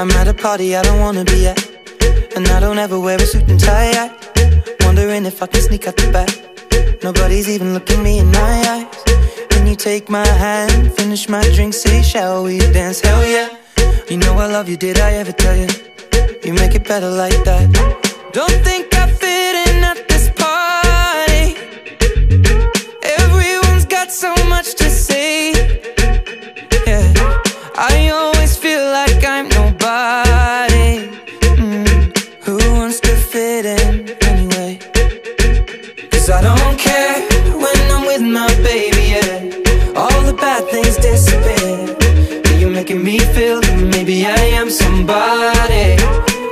I'm at a party I don't wanna be at. And I don't ever wear a suit and tie. I wondering if I can sneak out the back. Nobody's even looking me in my eyes. Can you take my hand, finish my drink, say, shall we dance? Hell yeah. You know I love you, did I ever tell you? You make it better like that. Don't think I fit me feel that maybe I am somebody.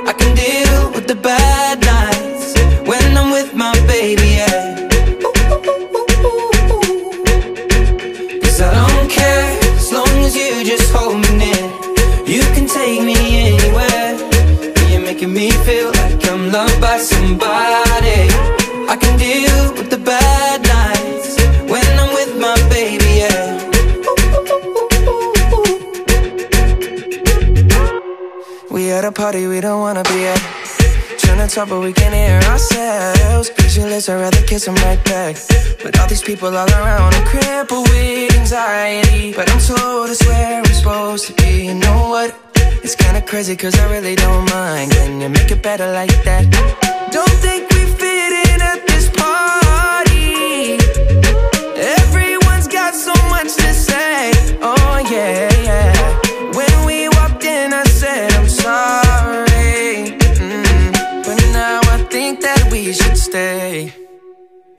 I can deal with the bad nights when I'm with my baby, yeah. Cause I don't care as long as you just hold me near. You can take me anywhere. You're making me feel like I'm loved by somebody. We at a party we don't wanna be at. Trying to talk, but we can't hear ourselves. Pictureless, I'd rather kiss them right back. But all these people all around, I'm crippled with anxiety. But I'm told it's where I'm supposed to be. You know what? It's kinda crazy, cause I really don't mind. Can you make it better like that? Don't think we fit in we should stay.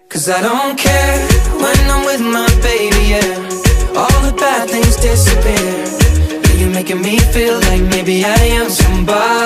Cause I don't care when I'm with my baby, yeah. All the bad things disappear. You're making me feel like maybe I am somebody.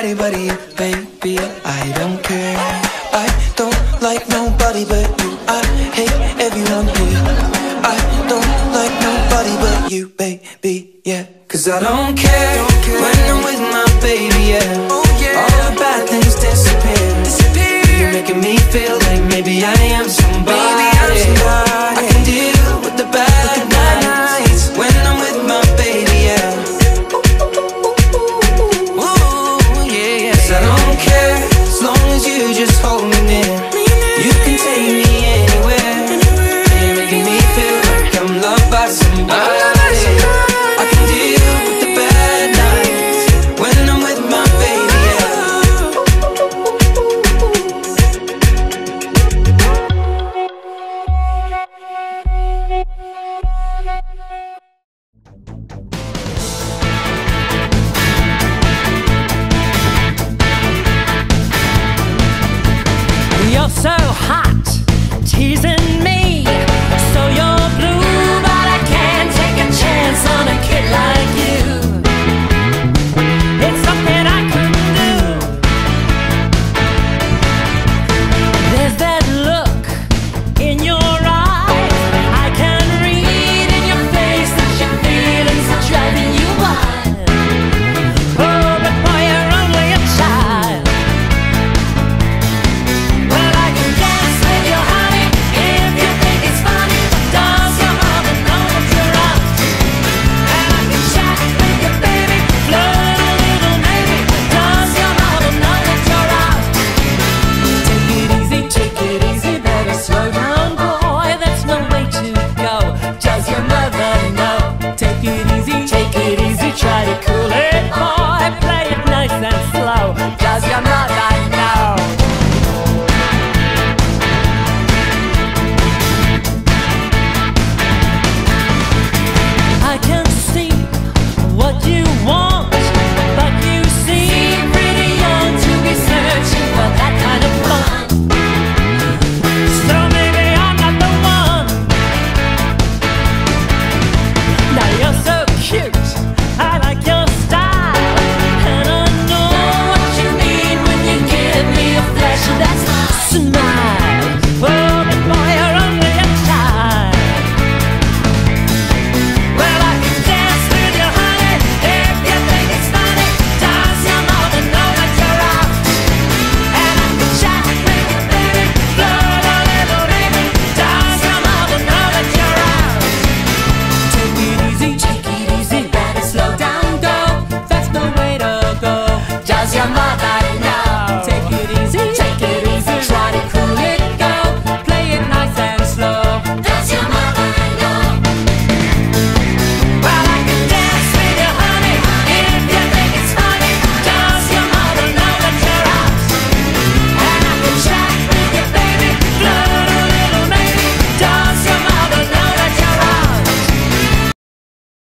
But you, baby. I don't care. I don't like nobody but you. I hate everyone here. I don't like nobody but you, baby. Yeah. Cause I don't care, when I'm with my baby, oh, yeah. All the bad things disappear. You're making me feel like maybe I am somebody. I can just so